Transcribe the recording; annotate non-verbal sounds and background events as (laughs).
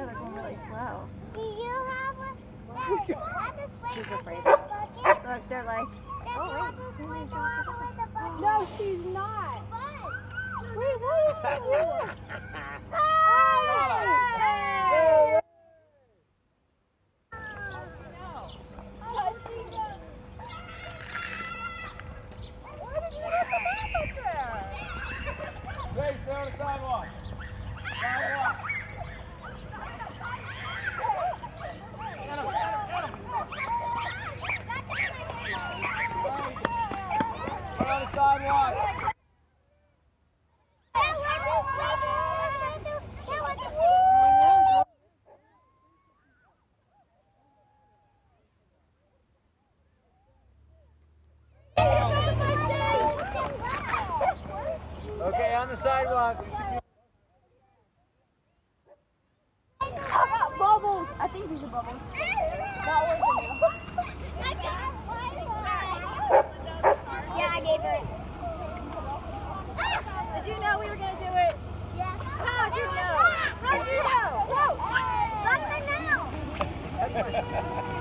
Yeah, they're going really slow. Do you have a... (laughs) She's afraid. Look, they're like, oh wait, somebody dropped it. No, she's not. Wait, what is she doing? (laughs) Oh! Grace, stay on the sidewalk. Sidewalk. Get him, get him, get him. Put on the sidewalk. Okay, on the sidewalk. I got Bubbles. I think these are bubbles. Ha ha ha!